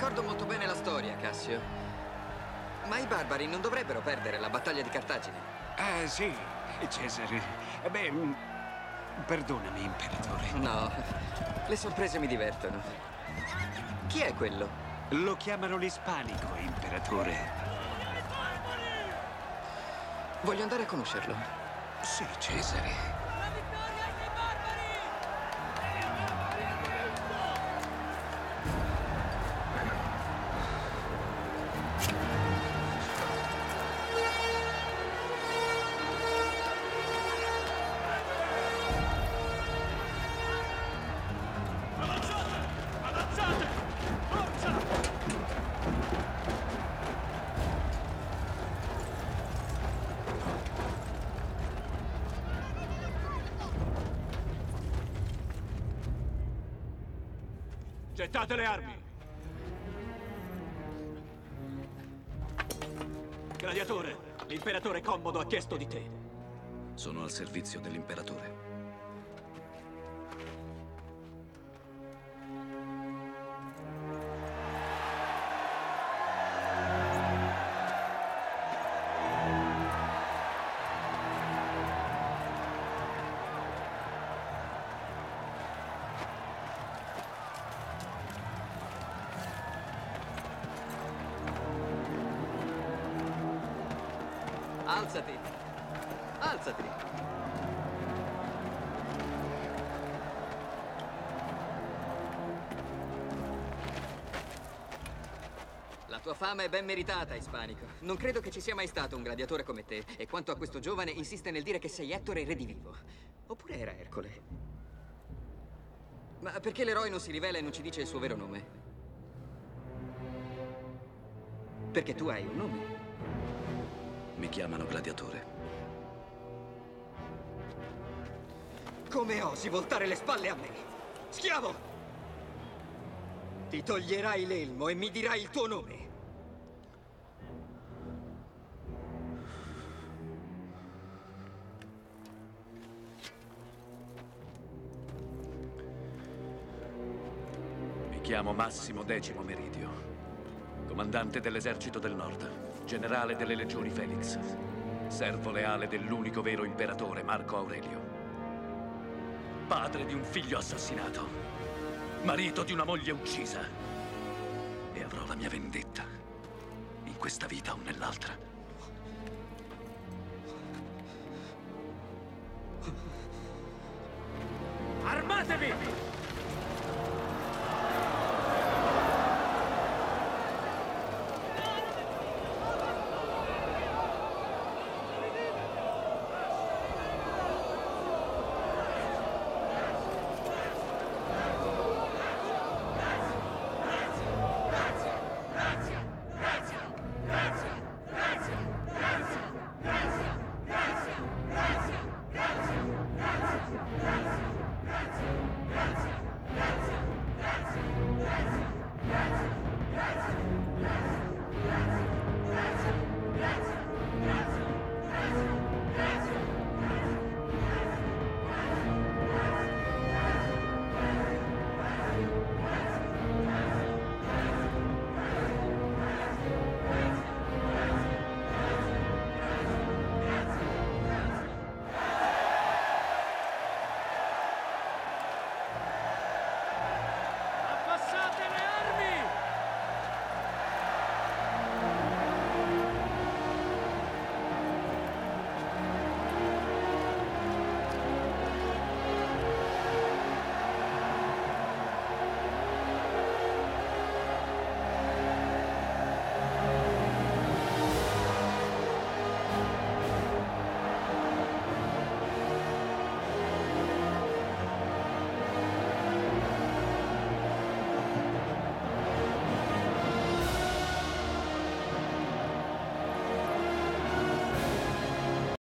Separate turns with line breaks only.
ricordo molto bene la storia, Cassio. Ma i barbari non dovrebbero perdere la battaglia di Cartagine.
Ah, sì, Cesare. Eh, Beh, mm, perdonami, imperatore.
No, le sorprese mi divertono. Chi è quello?
Lo chiamano l'ispanico, imperatore.
Voglio andare a conoscerlo.
Sì, Cesare.
Gettate le armi! Gladiatore, l'imperatore Commodo ha chiesto di te.
Sono al servizio dell'imperatore.
Alzati! Alzati! La tua fama è ben meritata, Ispanico. Non credo che ci sia mai stato un gladiatore come te. E quanto a questo giovane, insiste nel dire che sei Ettore redivivo. Oppure era Ercole? Ma perché l'eroe non si rivela e non ci dice il suo vero nome? Perché tu hai un nome.
Mi chiamano gladiatore.
Come osi voltare le spalle a me? Schiavo! Ti toglierai l'elmo e mi dirai il tuo nome.
Mi chiamo Massimo Decimo Meridio, comandante dell'esercito del nord, generale delle legioni Felix, servo leale dell'unico vero imperatore Marco Aurelio, padre di un figlio assassinato, marito di una moglie uccisa. E avrò la mia vendetta, in questa vita o nell'altra.
Armatevi!